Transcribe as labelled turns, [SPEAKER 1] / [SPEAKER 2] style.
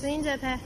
[SPEAKER 1] 声音在拍。